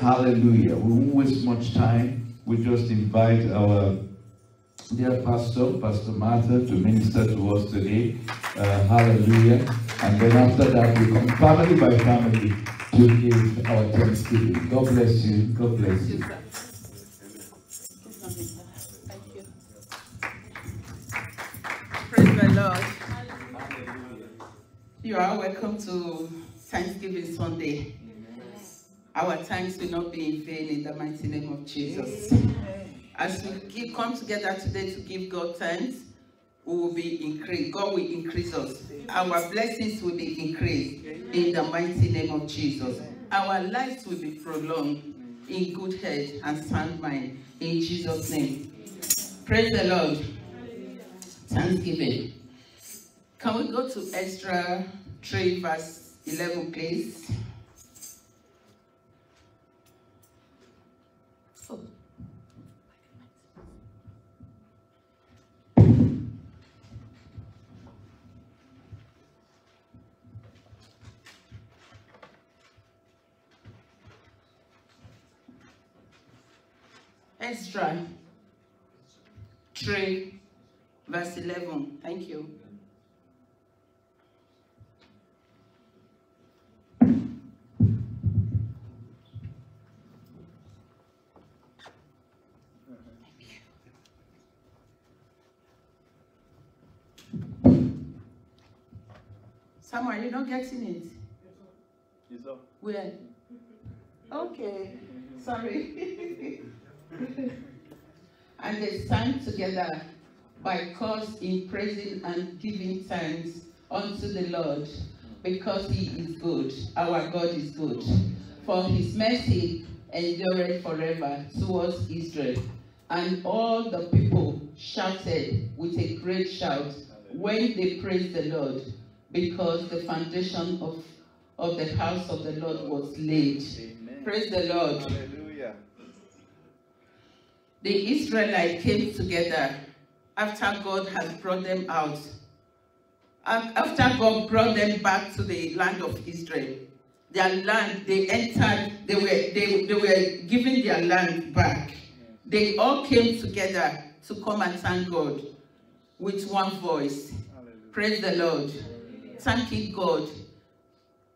Hallelujah. We won't waste much time. We just invite our dear pastor, Pastor Martha, to minister to us today. Uh, hallelujah. And then after that, we come family by family to give our thanksgiving. God bless you. God bless you. You are welcome to Thanksgiving Sunday. Our thanks will not be in vain in the mighty name of Jesus. As we keep, come together today to give God thanks, we will be increased. God will increase us. Our blessings will be increased in the mighty name of Jesus. Our lives will be prolonged in good health and sound mind in Jesus' name. Praise the Lord. Thanksgiving. Can we go to Ezra 3, verse 11, please? Oh. Ezra 3, verse 11. Thank you. Samuel, you're not getting it? Yes, sir. Where? Okay, sorry. and they sang together by cause in praising and giving thanks unto the Lord, because he is good. Our God is good. For his mercy endureth forever towards Israel. And all the people shouted with a great shout when they praised the Lord, because the foundation of, of the house of the Lord was laid. Amen. Praise the Lord. Hallelujah. The Israelites came together after God had brought them out. After God brought them back to the land of Israel, their land, they entered, they were, they, they were given their land back. They all came together to come and thank God with one voice. Hallelujah. Praise the Lord. Thanking God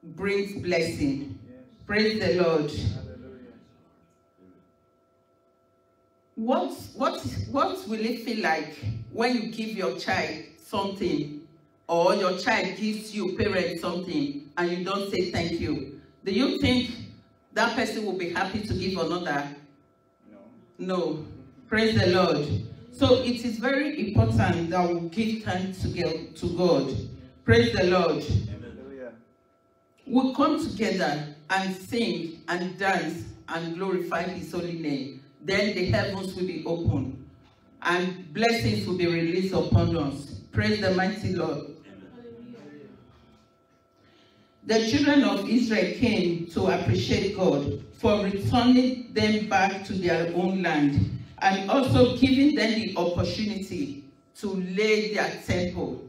brings blessing. Yes. Praise the Lord. Hallelujah. What, what, what will it feel like when you give your child something or your child gives you parent something and you don't say thank you? Do you think that person will be happy to give another? No. No. Praise the Lord. So it is very important that we give thanks to God. To God. Praise the Lord. Hallelujah. We come together and sing and dance and glorify His holy name. Then the heavens will be open and blessings will be released upon us. Praise the mighty Lord. The children of Israel came to appreciate God for returning them back to their own land and also giving them the opportunity to lay their temple.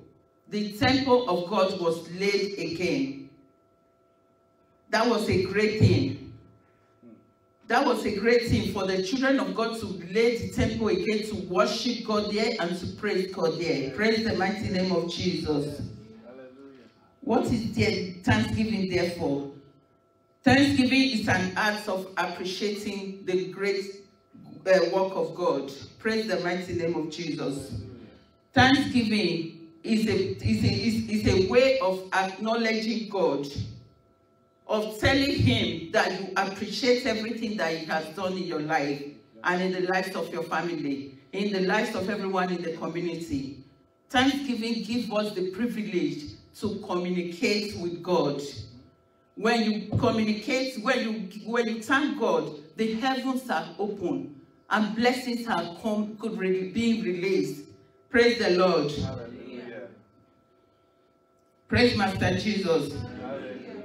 The temple of God was laid again. That was a great thing. That was a great thing for the children of God to lay the temple again to worship God there and to praise God there. Praise the mighty name of Jesus. What is there Thanksgiving there for? Thanksgiving is an act of appreciating the great uh, work of God. Praise the mighty name of Jesus. Thanksgiving is a, is, a, is, is a way of acknowledging God, of telling Him that you appreciate everything that He has done in your life and in the lives of your family, in the lives of everyone in the community. Thanksgiving gives us the privilege to communicate with God. When you communicate, when you when you thank God, the heavens are open and blessings are come could really being released. Praise the Lord. Hallelujah. Praise Master Jesus.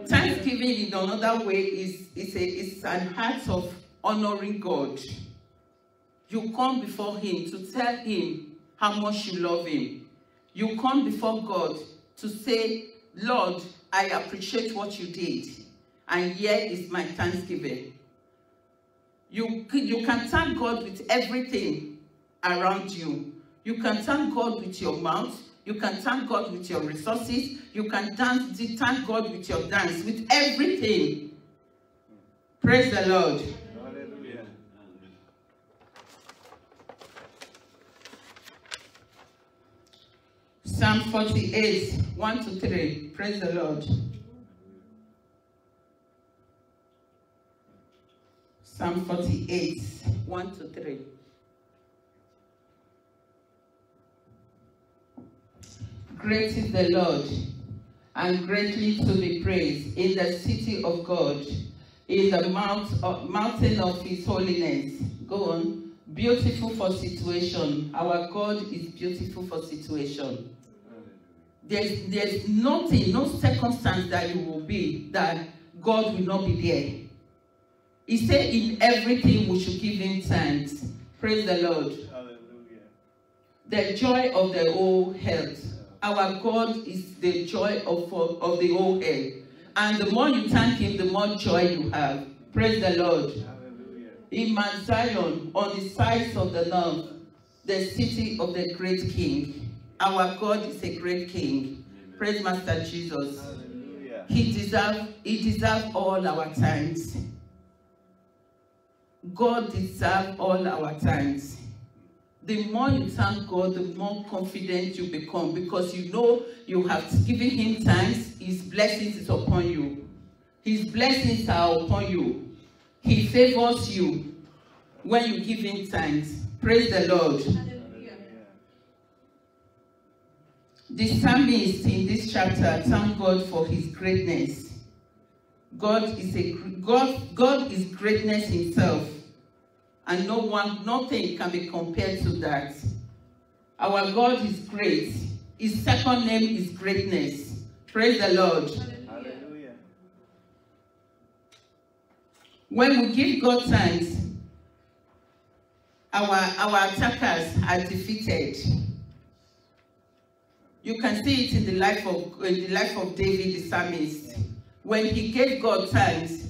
Thanksgiving in another way is, is, a, is an act of honoring God. You come before Him to tell Him how much you love Him. You come before God to say Lord, I appreciate what you did, and here is my thanksgiving. You, you can thank God with everything around you. You can thank God with your mouth. You can thank God with your resources. You can dance, thank God with your dance, with everything. Praise the Lord. Hallelujah. Psalm 48, 1 to 3. Praise the Lord. Psalm 48, 1 to 3. Great is the Lord, and greatly to be praised in the city of God, in the mount of, mountain of his holiness. Go on. Beautiful for situation. Our God is beautiful for situation. There's, there's nothing, no circumstance that you will be that God will not be there. He said, in everything we should give him thanks. Praise the Lord. Hallelujah. The joy of the whole health. Our God is the joy of, of the whole earth. And the more you thank him, the more joy you have. Praise the Lord. Hallelujah. In Mount Zion, on the sides of the north, the city of the great king. Our God is a great king. Praise Master Jesus. Hallelujah. He deserves he deserve all our times. God deserves all our thanks. The more you thank God, the more confident you become because you know you have given Him thanks, His blessings is upon you. His blessings are upon you. He favors you when you give Him thanks. Praise the Lord. Hallelujah. The psalmist in this chapter thank God for his greatness. God is a God, God is greatness himself. And no one, nothing can be compared to that. Our God is great. His second name is greatness. Praise the Lord. Hallelujah. When we give God thanks, our, our attackers are defeated. You can see it in the life of in the life of David the psalmist. When he gave God thanks,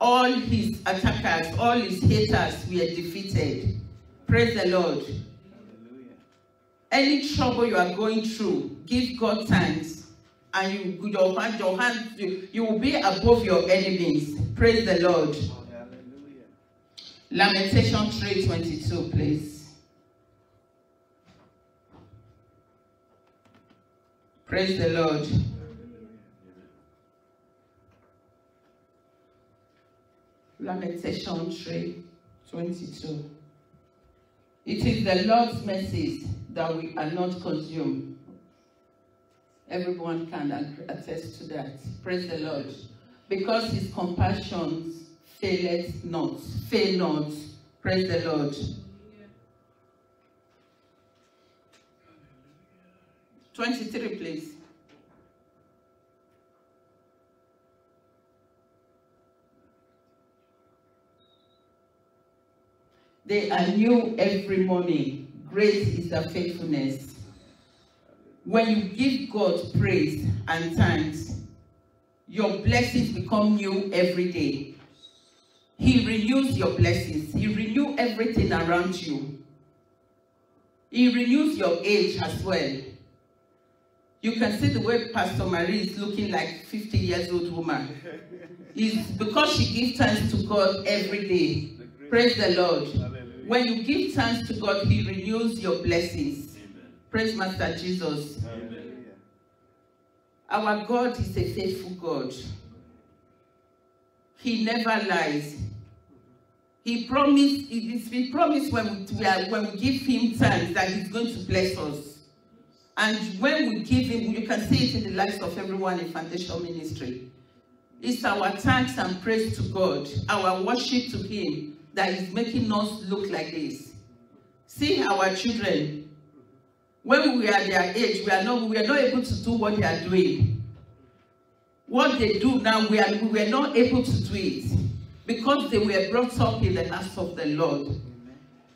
all his attackers, all his haters were defeated. Praise the Lord. Hallelujah. Any trouble you are going through, give God thanks, and you your hand, your hand, you, you will be above your enemies. Praise the Lord. Hallelujah. Lamentation 3:22, please. Praise the Lord. Lamentation 3:22. It is the Lord's mercies that we are not consumed. Everyone can attest to that. Praise the Lord. Because his compassions faileth not, fail not. Praise the Lord. Twenty-three, please. They are new every morning. Great is their faithfulness. When you give God praise and thanks, your blessings become new every day. He renews your blessings. He renews everything around you. He renews your age as well. You can see the way Pastor Marie is looking like 50 years old woman. It's because she gives thanks to God every day. Praise the Lord. When you give thanks to God, He renews your blessings. Praise Master Jesus. Hallelujah. Our God is a faithful God. He never lies. He promised, he, promised when we, are, when we give him thanks that he's going to bless us. And when we give him, you can see it in the lives of everyone in Foundation Ministry. It's our thanks and praise to God, our worship to him that is making us look like this. See our children, when we are their age, we are not we are not able to do what they are doing. What they do now, we are we were not able to do it because they were brought up in the house of the Lord.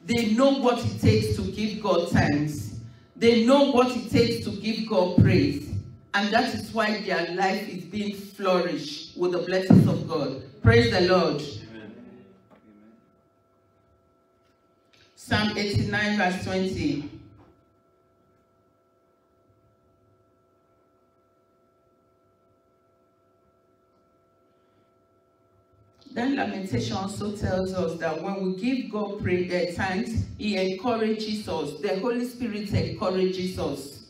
They know what it takes to give God thanks. They know what it takes to give God praise. And that is why their life is being flourished with the blessings of God. Praise the Lord. Psalm 89, verse 20. Then Lamentation also tells us that when we give God pray, uh, thanks, He encourages us. The Holy Spirit encourages us.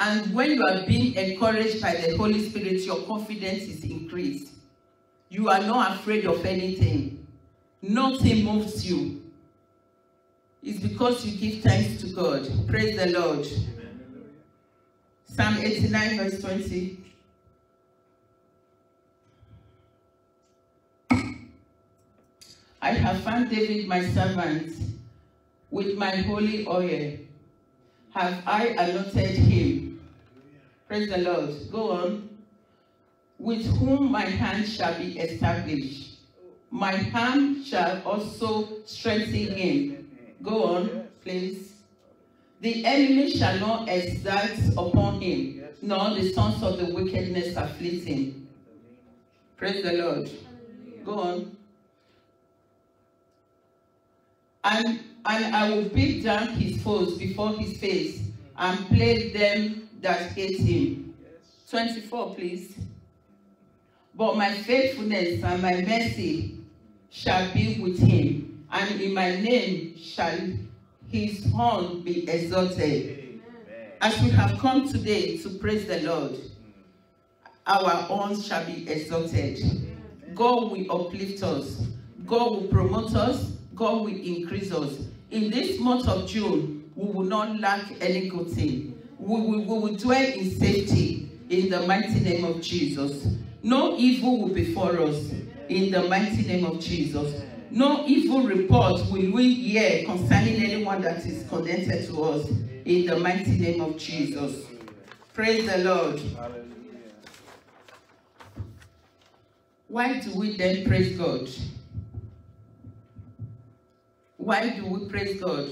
And when you are being encouraged by the Holy Spirit, your confidence is increased. You are not afraid of anything. Nothing moves you. It's because you give thanks to God. Praise the Lord. Psalm 89, verse 20. I have found David my servant with my holy oil. Have I anointed him? Praise the Lord. Go on. With whom my hand shall be established. My hand shall also strengthen him. Go on, please. The enemy shall not exert upon him, nor the sons of the wickedness afflict him. Praise the Lord. Go on. And, and I will beat down his foes before his face and plague them that hate him. 24, please. But my faithfulness and my mercy shall be with him, and in my name shall his horn be exalted. Amen. As we have come today to praise the Lord, our horns shall be exalted. God will uplift us. God will promote us. God will increase us. In this month of June, we will not lack any good thing. We will, we will dwell in safety in the mighty name of Jesus. No evil will befall us in the mighty name of Jesus. No evil report will we hear concerning anyone that is connected to us in the mighty name of Jesus. Praise the Lord. Hallelujah. Why do we then praise God? Why do we praise God?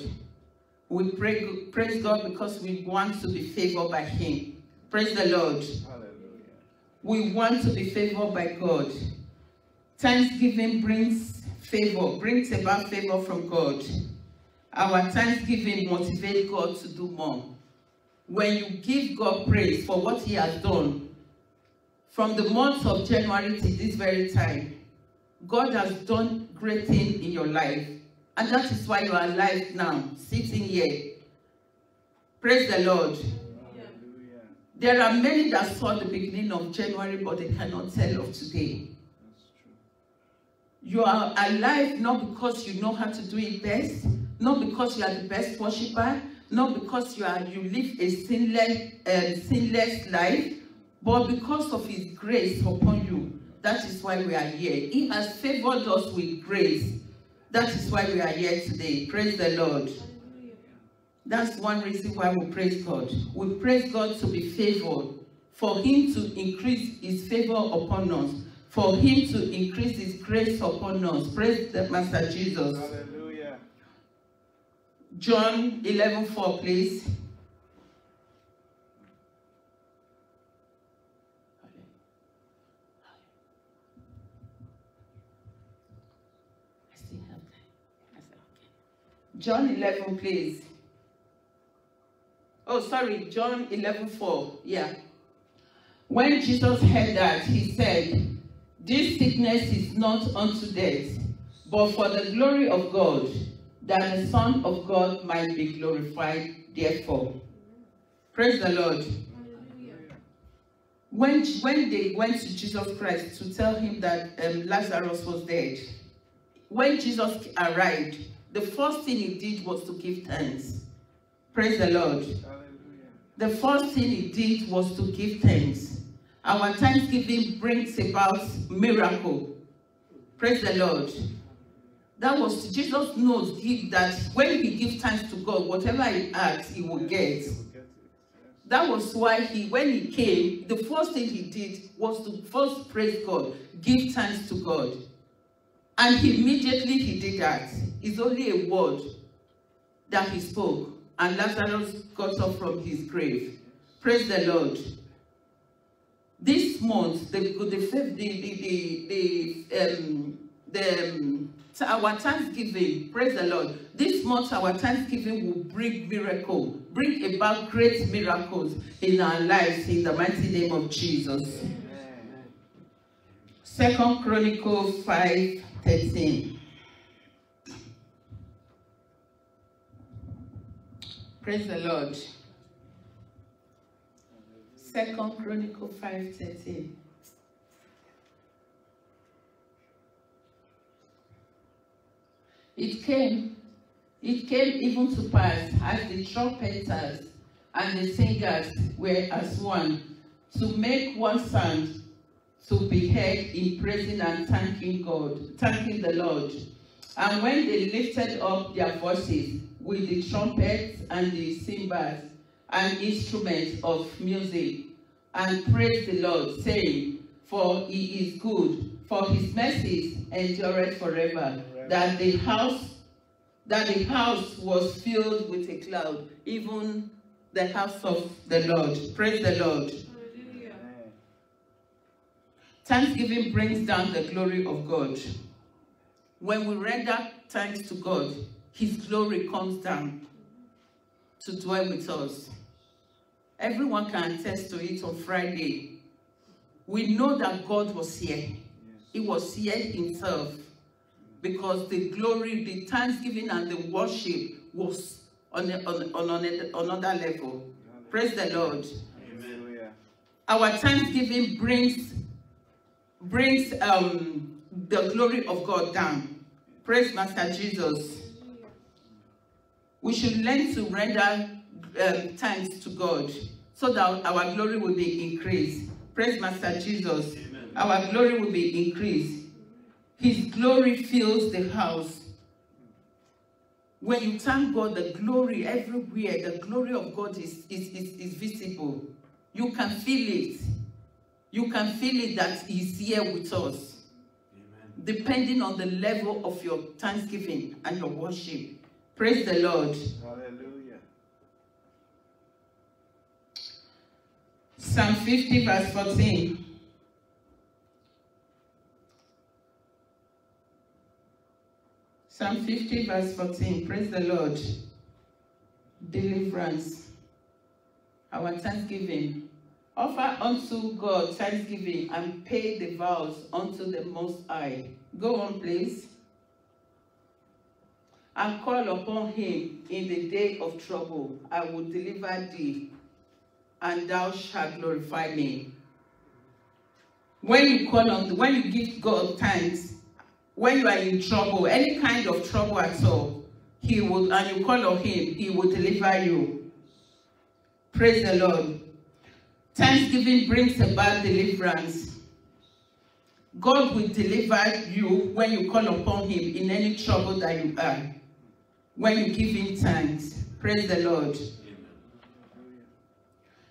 We pray, praise God because we want to be favored by Him. Praise the Lord. Hallelujah. We want to be favored by God. Thanksgiving brings favor, brings about favor from God. Our thanksgiving motivates God to do more. When you give God praise for what He has done, from the month of January to this very time, God has done great things in your life. And that is why you are alive now, sitting here. Praise the Lord. Hallelujah. There are many that saw the beginning of January, but they cannot tell of today. You are alive not because you know how to do it best, not because you are the best worshiper, not because you are you live a sinless, um, sinless life, but because of His grace upon you. That is why we are here. He has favored us with grace. That is why we are here today. Praise the Lord. That's one reason why we praise God. We praise God to be favored, for Him to increase His favor upon us, for Him to increase His grace upon us. Praise the Master Jesus. Hallelujah. John 11 4, please. I still have. I said, okay. John 11, please. Oh, sorry, John 11 4. Yeah. When Jesus heard that, he said, This sickness is not unto death, but for the glory of God, that the Son of God might be glorified therefore. Praise the Lord. When, when they went to Jesus Christ to tell him that um, Lazarus was dead, when Jesus arrived, the first thing he did was to give thanks. Praise the Lord. Hallelujah. The first thing he did was to give thanks. Our thanksgiving brings about miracle. Praise the Lord. That was Jesus knows that when he gives thanks to God, whatever he asks, he will get. That was why he, when he came, the first thing he did was to first praise God, give thanks to God. And immediately he did that. It's only a word that he spoke, and Lazarus got up from his grave. Praise the Lord. This month, the the the the the, the um the um, our Thanksgiving, praise the Lord. This month, our Thanksgiving will bring miracle, bring about great miracles in our lives in the mighty name of Jesus. Amen. Second Chronicles 5 13. Praise the Lord. Second Chronicle 5.13. It came, it came even to pass as the trumpeters and the singers were as one to make one sound to be heard in praising and thanking God, thanking the Lord. And when they lifted up their voices with the trumpets and the cymbals and instruments of music, and praise the Lord, saying, For he is good, for his mercies endureth forever. That the house, that the house was filled with a cloud, even the house of the Lord. Praise the Lord. Thanksgiving brings down the glory of God. When we render thanks to God, His glory comes down to dwell with us. Everyone can attest to it on Friday. We know that God was here. He was here Himself because the glory, the thanksgiving, and the worship was on, a, on, on, another- another level. Praise the Lord. Hallelujah. our thanksgiving brings brings um the glory of God down. Praise Master Jesus. We should learn to render um, thanks to God so that our glory will be increased. Praise Master Jesus. Our glory will be increased. His glory fills the house. When you thank God, the glory everywhere, the glory of God is, is, is, is visible. You can feel it. You can feel it that He's here with us. Depending on the level of your thanksgiving and your worship. Praise the Lord. Hallelujah. Psalm 50, verse 14. Psalm 50, verse 14. Praise the Lord. Deliverance. Our thanksgiving. Offer unto God thanksgiving and pay the vows unto the Most High. Go on, please. And call upon him in the day of trouble. I will deliver thee and thou shalt glorify me. When you call on, when you give God thanks, when you are in trouble, any kind of trouble at all, He will, and you call on Him, He will deliver you. Praise the Lord. Thanksgiving brings about deliverance. God will deliver you when you call upon Him in any trouble that you are. When you give Him thanks. Praise the Lord.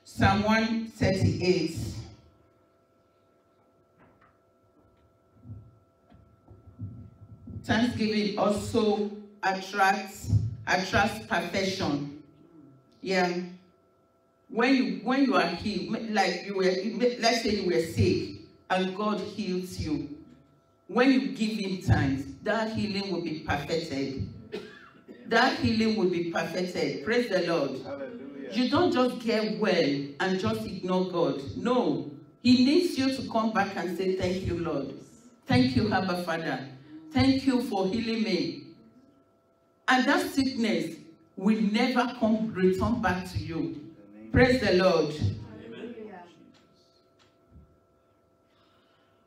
Psalm 138. Thanksgiving also attracts attracts perfection. Yeah. When you when you are healed, like you were, let's say you were sick and God heals you. When you give Him thanks, that healing will be perfected. That healing will be perfected. Praise the Lord. Hallelujah. You don't just get well and just ignore God. No. He needs you to come back and say, Thank you, Lord. Thank you, Abba Father. Thank you for healing me. And that sickness will never come return back to you. Praise the Lord. Hallelujah.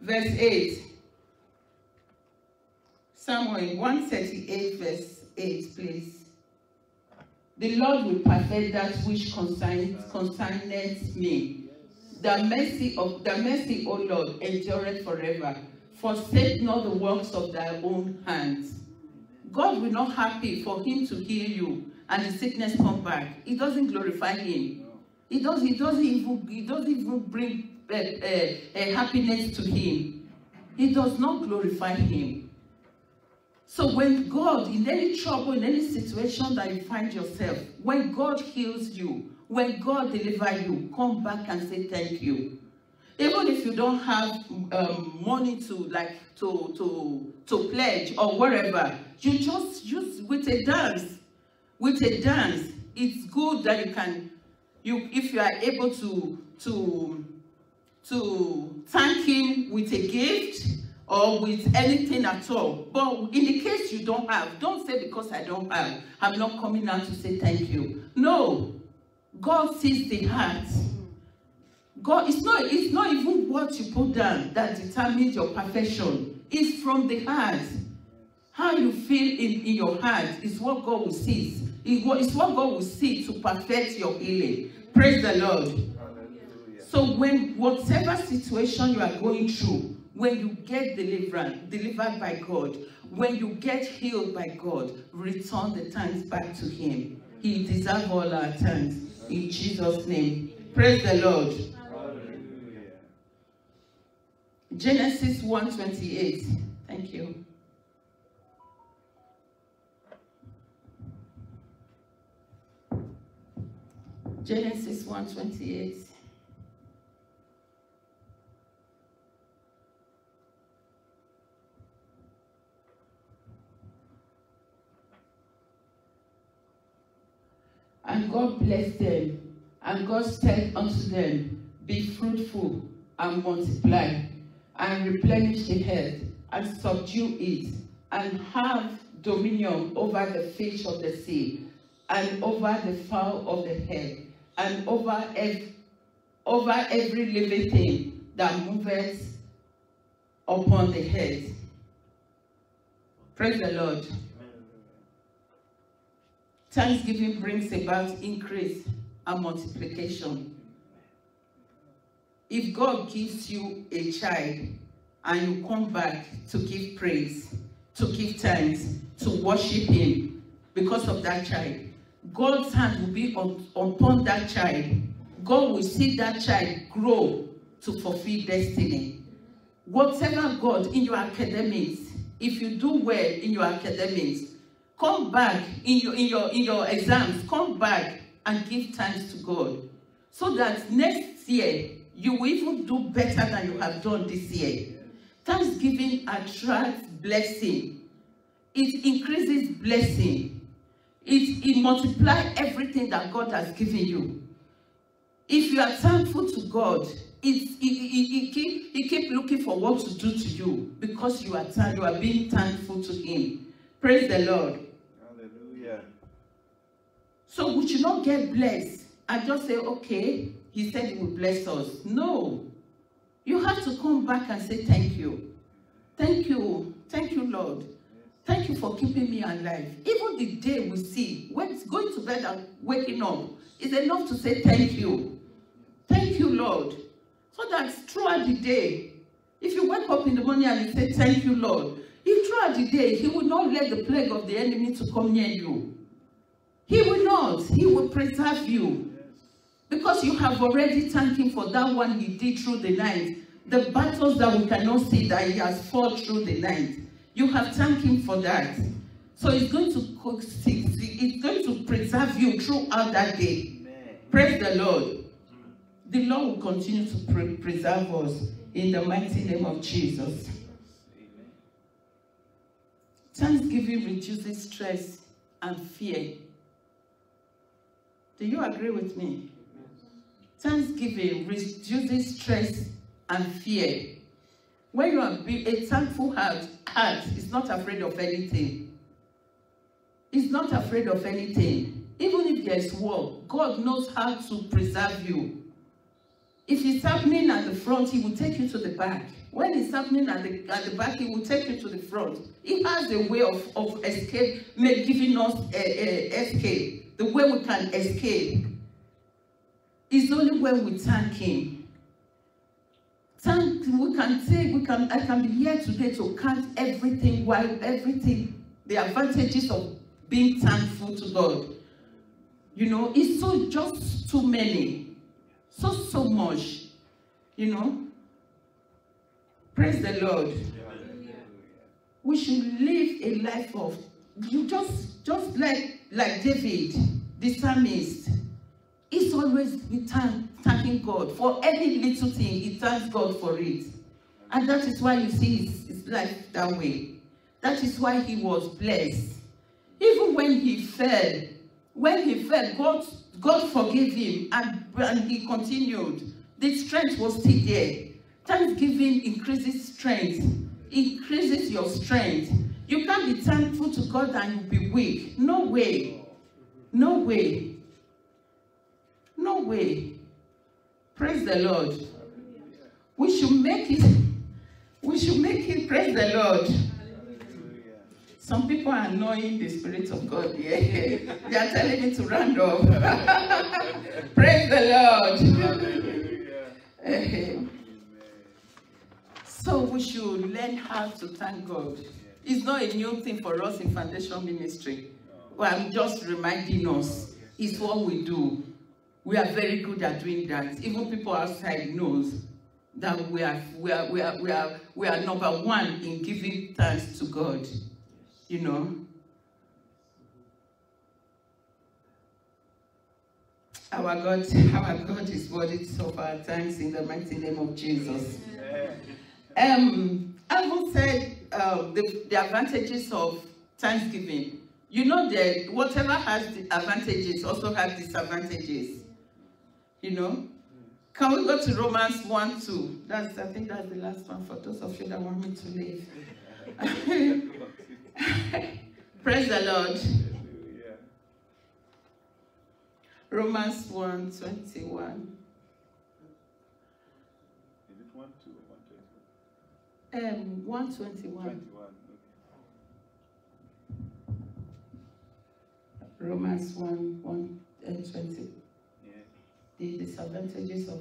Verse 8. Samuel 138, verse 8, please. The Lord will perfect that which concerns concerneth me. The mercy of the mercy, O Lord, endureth forever. Forsake not the works of thy own hands. God will not happy for him to heal you and the sickness come back. It doesn't glorify him. It does. It doesn't even. It doesn't even bring uh, uh, uh, happiness to him. It does not glorify him. So when God, in any trouble, in any situation that you find yourself, when God heals you, when God delivers you, come back and say thank you. Even if you don't have um, money to like to to to pledge or whatever, you just use with a dance. With a dance, it's good that you can you if you are able to to to thank him with a gift or with anything at all. But in the case you don't have, don't say because I don't have, I'm not coming out to say thank you. No. God sees the heart. God, it's not, it's not even what you put down that determines your perfection. It's from the heart. How you feel in, in your heart is what God will see. It's what God will see to perfect your healing. Praise the Lord. Hallelujah. So when whatever situation you are going through, when you get delivered, delivered by God, when you get healed by God, return the thanks back to Him. He deserves all our thanks. In Jesus' name. Praise the Lord. Genesis 1:28. Thank you. Genesis 1:28. And God blessed them, and God said unto them, Be fruitful and multiply, and replenish the earth, and subdue it, and have dominion over the fish of the sea, and over the fowl of the air, and over ev- over every living thing that moveth upon the earth. Praise the Lord. Thanksgiving brings about increase and multiplication. If God gives you a child and you come back to give praise, to give thanks, to worship Him because of that child, God's hand will be on, upon that child. God will see that child grow to fulfill destiny. Whatever God in your academics, if you do well in your academics, come back in your in your in your exams. Come back and give thanks to god. So that next year you will even do better than you have done this year. Thanksgiving attracts blessing. It increases blessing. It it multiply everything that god has given you. If you are thankful to god it it it it keep it keep looking for what to do to you because you are you are being thankful to him. Praise the lord. So we should not get blessed and just say, okay, he said he will bless us. No. You have to come back and say, thank you. Thank you. Thank you, Lord. Thank you for keeping me alive. Even the day we see, when it's going to bed and waking up, is enough to say thank you. Thank you, Lord. So that throughout the day, if you wake up in the morning and you say thank you, Lord, if throughout the day, he will not let the plague of the enemy to come near you. He will not. He will preserve you. Because you have already thanked him for that one he did through the night. The battles that we cannot see that he has fought through the night. You have thanked him for that. So it's going to it's going to preserve you throughout that day. Amen. Praise the Lord. The Lord will continue to pre- preserve us in the mighty name of Jesus. Amen. Thanksgiving reduces stress and fear. Do you agree with me? Thanksgiving reduces stress and fear. When you have a thankful heart, heart is not afraid of anything. It's not afraid of anything. Even if there's war, God knows how to preserve you. If it's happening at the front, he will take you to the back. When it's happening at the, at the back, he will take you to the front. He has a way of, of escape, giving us a, a escape, the way we can escape. It's only when we thank him. Thank, we can say, we can, I can be here today to count everything, while everything, the advantages of being thankful to God. You know, it's so just too many so so much you know praise the lord Hallelujah. we should live a life of you just just like like David, the psalmist. He's always thanking God for any little thing. He thanks God for it, and that is why you see his, his life that way. That is why he was blessed. Even when he fell, when he fell, God God forgave him, and and he continued. The strength was still there. Thanksgiving increases strength, increases your strength. You can't be thankful to God and you'll be weak. No way. No way. No way. Praise the Lord. We should make it. We should make it. Praise the Lord. Some people are annoying the Spirit of God. Yeah. they are telling me to round up. Praise the Lord. So we should learn how to thank God. It's not a new thing for us in foundation ministry. Well, I'm just reminding us. It's what we do. We are very good at doing that. Even people outside knows that we are we are we are we are we are number one in giving thanks to God. You know. Our God, our God is worthy of our thanks in the mighty name of Jesus. Um, I will say uh, the, the advantages of Thanksgiving. You know that whatever has the advantages also has disadvantages. You know? Can we go to Romans 1 2? That's I think that's the last one for those of you that want me to leave. Praise the Lord. Romans 1 21. Is it one, two, or one, twenty-one? Um, 121. Twenty-one, okay. Romans 1 1 and 20. Yeah. the disadvantages of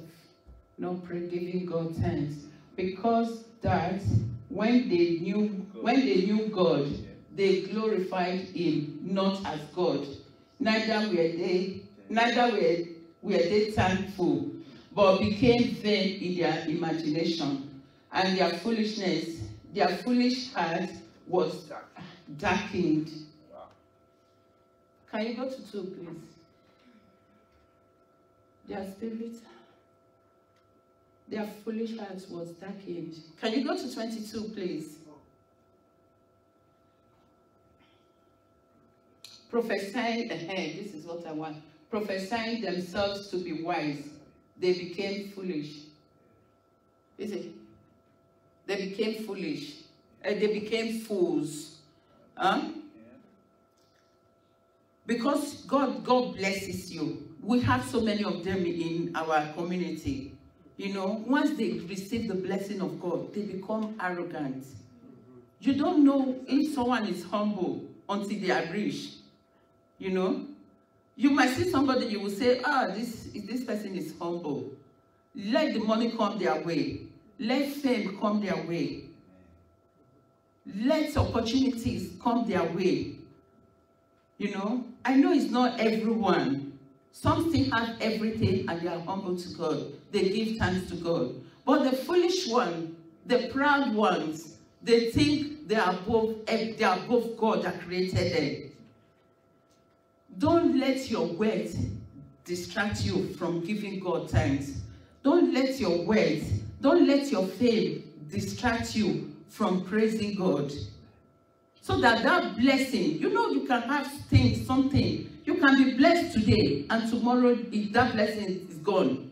not pray, giving God thanks. Because that when they knew when they knew God, they glorified him not as God. Neither were they neither were, were they thankful, but became vain in their imagination, and their foolishness, their foolish heart was darkened. Can you go to two, please? Their spirit, their foolish heart was darkened. Can you go to 22, please? Prophesying, ahead, eh, eh, this is what I want. Prophesying themselves to be wise, they became foolish. Is it? They became foolish. Uh, they became fools. Huh? Because God God blesses you. We have so many of them in our community. You know, once they receive the blessing of God, they become arrogant. You don't know if someone is humble until they are rich. You know, you might see somebody, you will say, ah, this this person is humble. Let the money come their way. Let fame come their way. Let opportunities come their way. You know, I know it's not everyone. Some still have everything and they are humble to God. They give thanks to God. But the foolish one, the proud ones, they think they are above, they are above God that created them. Don't let your wealth distract you from giving God thanks. Don't let your wealth, don't let your fame distract you from praising God. So that that blessing, you know, you can have things, something. You can be blessed today, and tomorrow, if that blessing is gone,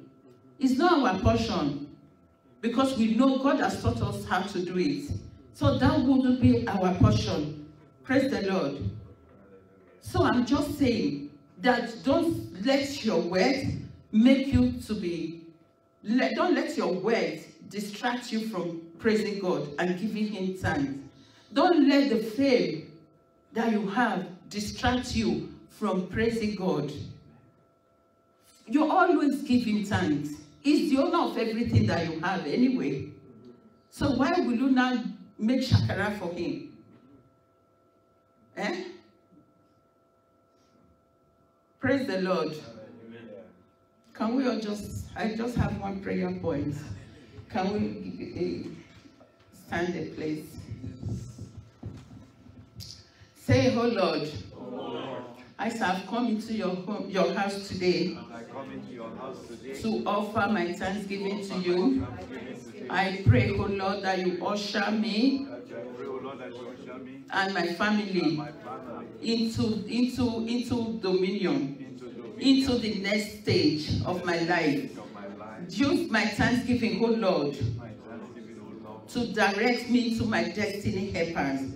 it's not our portion. Because we know God has taught us how to do it. So that wouldn't be our portion. Praise the Lord. So I'm just saying that don't let your wealth make you to be, let, don't let your wealth distract you from praising God and giving Him thanks. Don't let the fame that you have distract you from praising God. You always Him thanks. He's the owner of everything that you have anyway. So why will you now make shakara for Him? Eh? Praise the Lord. Can we all just, I just have one prayer point. Can we uh, stand a place? Say, oh Lord, Oh Lord, as I've come into your home, your house today to offer my thanksgiving to you, I pray, oh Lord, that you usher me and my family into into into dominion, into the next stage of my life. Use my thanksgiving, oh Lord, to direct me to my destiny helpers.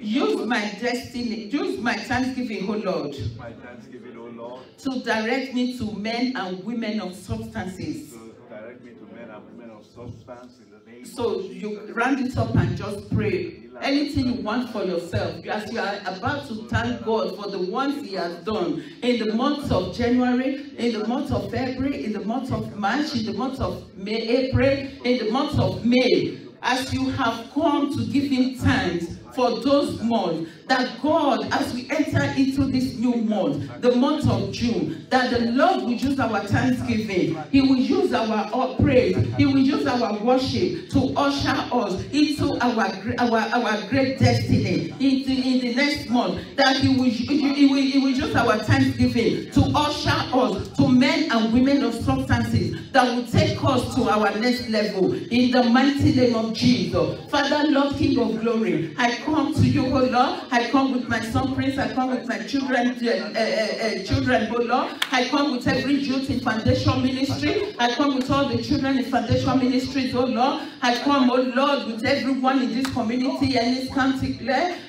Use my destiny, use my thanksgiving, oh Lord, My thanksgiving, O Lord, to direct me to men and women of substances. to direct me to men and women of substance in the name So of you round it up and just pray. Anything you want for yourself, as you are about to thank God for the ones He has done in the month of January, in the month of February, in the month of March, in the month of May, April, in the month of May, as you have come to give Him thanks for those months, that God, as we enter into this new month, the month of June, that the Lord will use our thanksgiving, He will use our praise, He will use our worship to usher us into our our our great destiny into in the next month. That He will he will, he will use our thanksgiving to usher us to men and women of substances that will take us to our next level in the mighty name of Jesus. Father, Lord, King of glory, I come to you, oh Lord. I come with my son Prince. I come with my children, uh, uh, uh, children, oh Lord. I come with every youth in foundation ministry. I come with all the children in foundation ministries, oh Lord. I come, oh Lord, with everyone in this community and this county.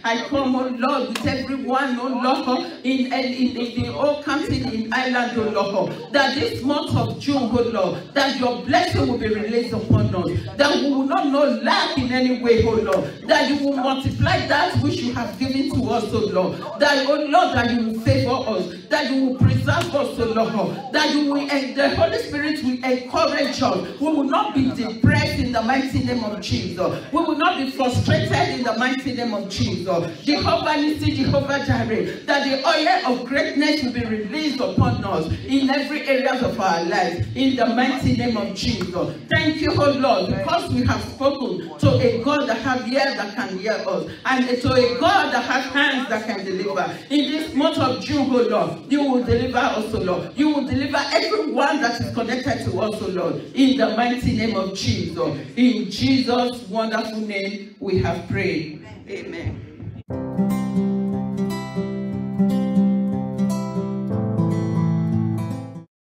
I come, oh Lord, with everyone, oh Lord, in, in, in, in the whole county in Ireland, oh Lord. That this month of June, oh Lord, that your blessing will be released upon us. That we will not know lack in any way, oh Lord. That you will multiply that which you have given to us, oh Lord. That, oh Lord, that you will favor us. That you will preserve us, oh Lord. That you will, and the Holy Spirit will encourage us. We will not be depressed in the mighty name of Jesus. We will not be frustrated in the mighty name of Jesus. Jehovah Nissi, Jehovah Jireh, that the oil of greatness will be released upon us in every areas of our life in the mighty name of Jesus. Thank you, oh Lord, because we have spoken to a God that has ears that can hear us and to a God that has hands that can deliver. In this month of June, oh Lord, you will deliver us, oh Lord. You will deliver everyone that is connected to us, oh Lord, in the mighty name of Jesus. In Jesus' wonderful name, we have prayed. Amen.